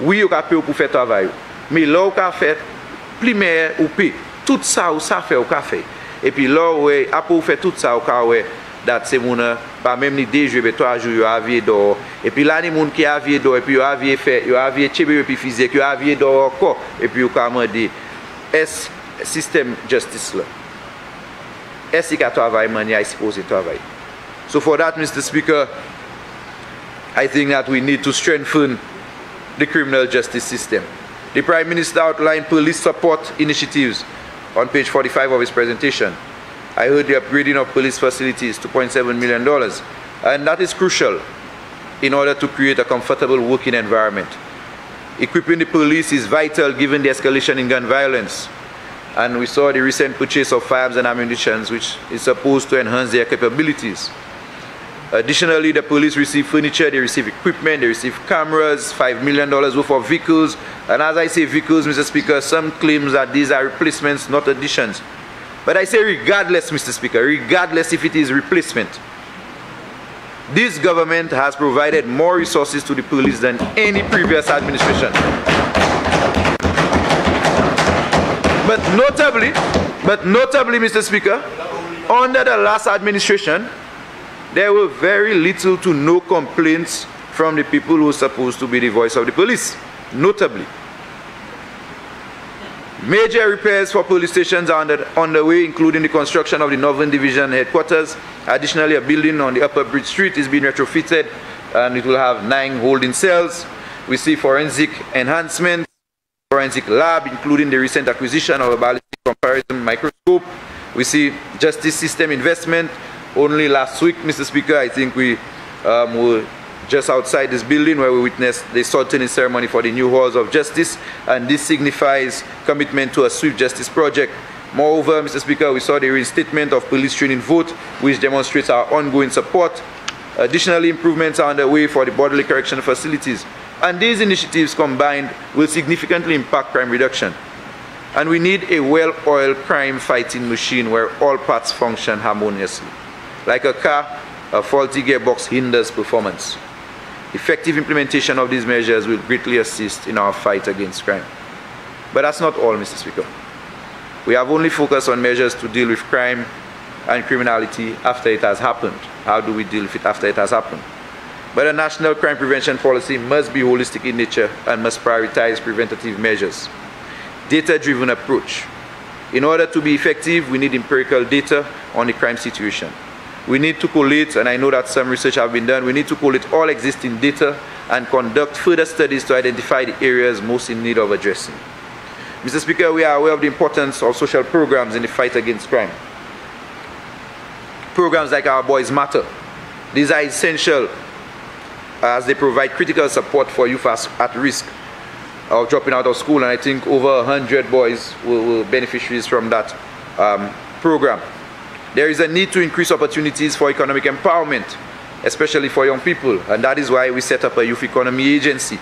S1: oui ou ka pe ou pou fe travay ou, me lò ou ka fe, pli mè ou pe, tout sa ou sa fe ou ka fe, epi lò ou e, apou ou fe tout sa ou ka ou e, dat se moun eh, pa mèm ni dejwe be to ajou yo avye do. E pi la ni moun ki avye do, e pi yo avye fe, yo avye chebe yo pi fizek, yo avye do ko, e pi yo kamande. Es sistem justice la. Es i ka travay man ya suppose i travay. So for that, Mr. Speaker, I think that we need to strengthen the criminal justice system. The Prime Minister outlined police support initiatives on page 45 of his presentation. I heard the upgrading of police facilities, $2.7 million, and that is crucial in order to create a comfortable working environment. Equipping the police is vital given the escalation in gun violence. And we saw the recent purchase of firearms and ammunition, which is supposed to enhance their capabilities. Additionally, the police receive furniture, they receive equipment, they receive cameras, $5 million worth of vehicles. And as I say vehicles, Mr. Speaker, some claims that these are replacements, not additions. But I say regardless, Mr. Speaker, regardless if it is replacement, this government has provided more resources to the police than any previous administration. But notably, but notably, Mr. Speaker, under the last administration, there were very little to no complaints from the people who were supposed to be the voice of the police, notably. Major repairs for police stations are on the way, including the construction of the Northern Division headquarters. Additionally, a building on the Upper Bridge Street is being retrofitted and it will have nine holding cells. We see forensic enhancements, forensic lab, including the recent acquisition of a ballistic comparison microscope. We see justice system investment, only last week, Mr. Speaker, I think we um, were just outside this building where we witnessed the sorting ceremony for the new halls of justice, and this signifies commitment to a swift justice project. Moreover, Mr. Speaker, we saw the reinstatement of police training vote, which demonstrates our ongoing support. Additionally, improvements are underway for the Bordelais correction facilities. And these initiatives combined will significantly impact crime reduction. And we need a well-oiled crime fighting machine where all parts function harmoniously. Like a car, a faulty gearbox hinders performance. Effective implementation of these measures will greatly assist in our fight against crime. But that's not all, Mr. Speaker. We have only focused on measures to deal with crime and criminality after it has happened. How do we deal with it after it has happened? But a national crime prevention policy must be holistic in nature and must prioritize preventative measures. Data-driven approach. In order to be effective, we need empirical data on the crime situation. We need to collate, and I know that some research have been done, we need to collate all existing data and conduct further studies to identify the areas most in need of addressing. Mr. Speaker, we are aware of the importance of social programs in the fight against crime. Programs like Our Boys Matter. These are essential as they provide critical support for youth at risk of dropping out of school. And I think over 100 boys will, will beneficiaries from that um, program. There is a need to increase opportunities for economic empowerment, especially for young people. And that is why we set up a youth economy agency.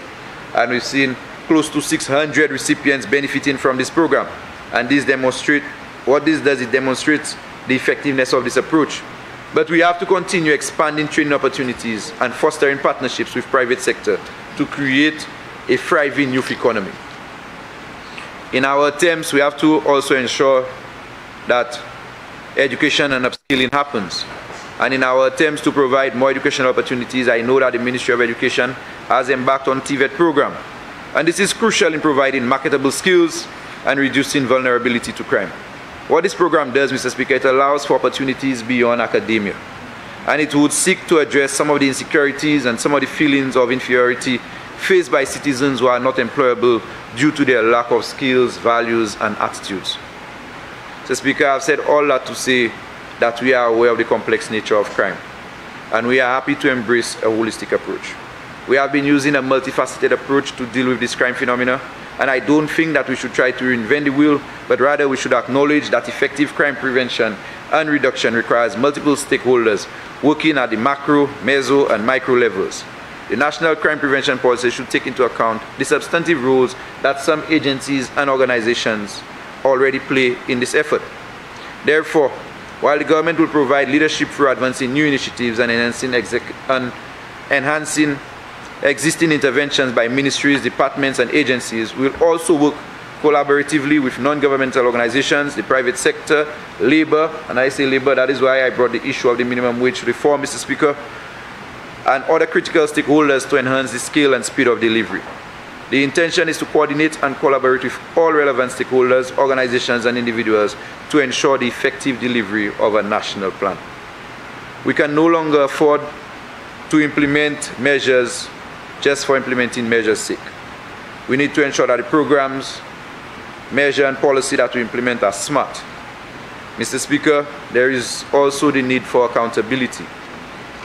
S1: And we've seen close to 600 recipients benefiting from this program. And this demonstrates, what this does, it demonstrates the effectiveness of this approach. But we have to continue expanding training opportunities and fostering partnerships with private sector to create a thriving youth economy. In our attempts, we have to also ensure that education and upskilling happens. And in our attempts to provide more educational opportunities, I know that the Ministry of Education has embarked on TVET program. And this is crucial in providing marketable skills and reducing vulnerability to crime. What this program does, Mr. Speaker, it allows for opportunities beyond academia. And it would seek to address some of the insecurities and some of the feelings of inferiority faced by citizens who are not employable due to their lack of skills, values, and attitudes. Mr. Speaker, I've said all that to say that we are aware of the complex nature of crime, and we are happy to embrace a holistic approach. We have been using a multifaceted approach to deal with this crime phenomena, and I don't think that we should try to reinvent the wheel, but rather we should acknowledge that effective crime prevention and reduction requires multiple stakeholders working at the macro, meso, and micro levels. The National Crime Prevention Policy should take into account the substantive roles that some agencies and organizations already play in this effort. Therefore, while the government will provide leadership for advancing new initiatives and enhancing, and enhancing existing interventions by ministries, departments, and agencies, we will also work collaboratively with non-governmental organizations, the private sector, labor, and I say labor, that is why I brought the issue of the minimum wage reform, Mr. Speaker, and other critical stakeholders to enhance the scale and speed of delivery. The intention is to coordinate and collaborate with all relevant stakeholders, organizations, and individuals to ensure the effective delivery of a national plan. We can no longer afford to implement measures just for implementing measures' sake. We need to ensure that the programs, measure, and policy that we implement are smart. Mr. Speaker, there is also the need for accountability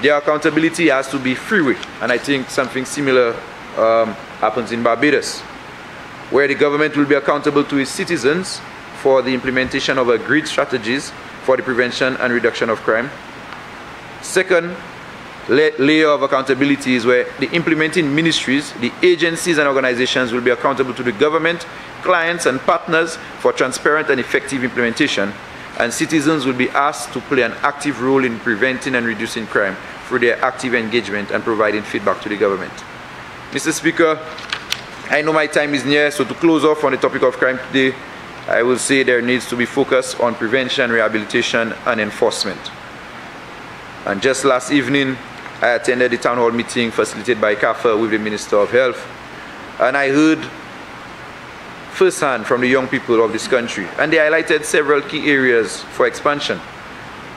S1: their accountability has to be freeway. And I think something similar um, happens in Barbados, where the government will be accountable to its citizens for the implementation of agreed strategies for the prevention and reduction of crime. Second, layer of accountability is where the implementing ministries, the agencies and organizations will be accountable to the government, clients and partners for transparent and effective implementation and citizens will be asked to play an active role in preventing and reducing crime through their active engagement and providing feedback to the government. Mr. Speaker, I know my time is near, so to close off on the topic of crime today, I will say there needs to be focus on prevention, rehabilitation, and enforcement. And just last evening, I attended the town hall meeting facilitated by CAFA with the Minister of Health, and I heard firsthand from the young people of this country. And they highlighted several key areas for expansion.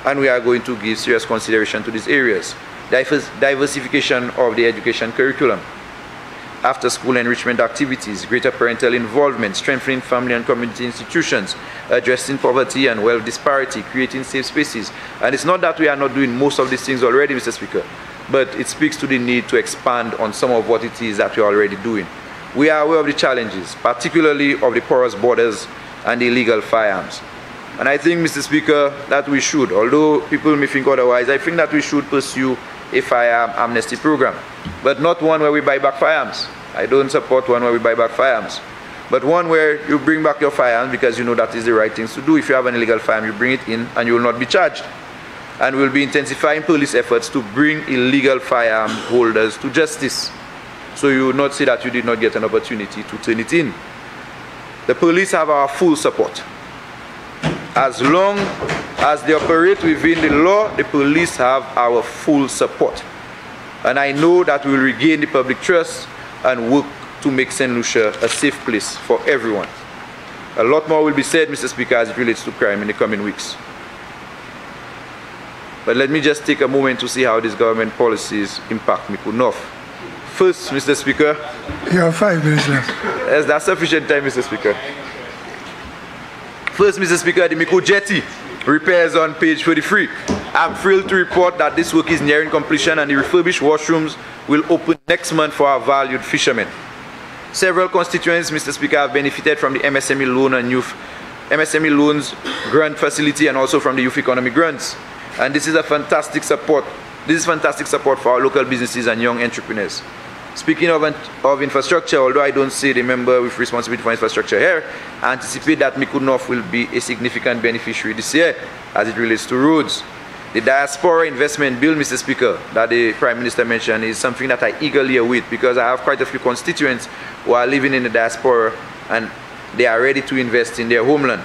S1: And we are going to give serious consideration to these areas. Diversification of the education curriculum, after school enrichment activities, greater parental involvement, strengthening family and community institutions, addressing poverty and wealth disparity, creating safe spaces. And it's not that we are not doing most of these things already, Mr. Speaker, but it speaks to the need to expand on some of what it is that we're already doing. We are aware of the challenges, particularly of the porous borders and illegal firearms. And I think, Mr. Speaker, that we should, although people may think otherwise, I think that we should pursue a firearm amnesty program, but not one where we buy back firearms. I don't support one where we buy back firearms, but one where you bring back your firearms because you know that is the right thing to do. If you have an illegal firearm, you bring it in and you will not be charged. And we'll be intensifying police efforts to bring illegal firearm holders to justice. So you will not say that you did not get an opportunity to turn it in. The police have our full support. As long as they operate within the law, the police have our full support. And I know that we will regain the public trust and work to make St. Lucia a safe place for everyone. A lot more will be said, Mr. Speaker, as it relates to crime in the coming weeks. But let me just take a moment to see how these government policies impact Micoud North. First, Mr. Speaker.
S2: You have five minutes left.
S1: Is that sufficient time, Mr. Speaker? First, Mr. Speaker, the Micoud Jetty repairs on page 43. I'm thrilled to report that this work is nearing completion and the refurbished washrooms will open next month for our valued fishermen. Several constituents, Mr. Speaker, have benefited from the MSME loan and youth MSME loans grant facility and also from the youth economy grants. And this is a fantastic support. This is fantastic support for our local businesses and young entrepreneurs. Speaking of, of infrastructure, although I don't see the member with responsibility for infrastructure here, I anticipate that Micoud North will be a significant beneficiary this year as it relates to roads. The diaspora investment bill, Mr. Speaker, that the Prime Minister mentioned is something that I eagerly await because I have quite a few constituents who are living in the diaspora and they are ready to invest in their homeland.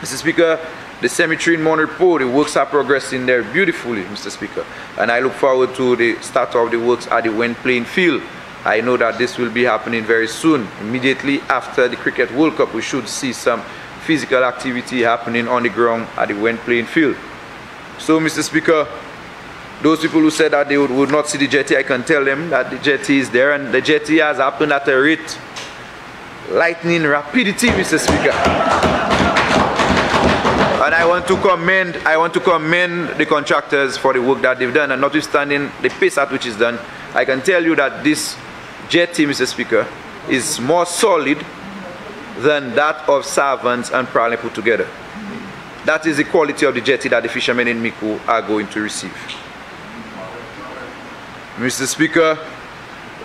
S1: Mr. Speaker, the cemetery in Mon Repos, the works are progressing there beautifully, Mr. Speaker. And I look forward to the start of the works at the Wen playing field. I know that this will be happening very soon. Immediately after the Cricket World Cup, we should see some physical activity happening on the ground at the Wen playing field. So, Mr. Speaker, those people who said that they would, would not see the jetty, I can tell them that the jetty is there and the jetty has happened at a rate lightning rapidity, Mr. Speaker. And I want to commend I want to commend the contractors for the work that they've done and notwithstanding the pace at which it's done, I can tell you that this jetty, Mr. Speaker, is more solid than that of Servants and Prowling put together. That is the quality of the jetty that the fishermen in Micoud are going to receive. Mr. Speaker,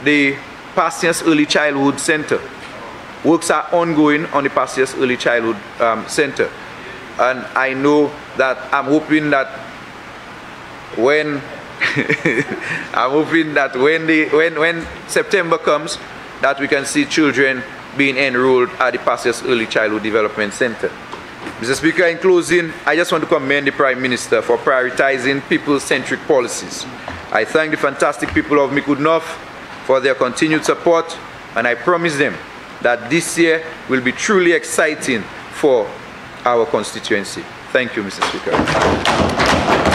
S1: the Patience Early Childhood Center. Works are ongoing on the Patience Early Childhood um, Center and I know that I'm hoping that when [LAUGHS] I'm hoping that when the when when September comes that we can see children being enrolled at the Patience Early Childhood Development Center. Mr. Speaker, in closing, I just want to commend the Prime Minister for prioritizing people-centric policies. I thank the fantastic people of Micoud North for their continued support, and I promise them that this year will be truly exciting for our constituency. Thank you, Mr. Speaker.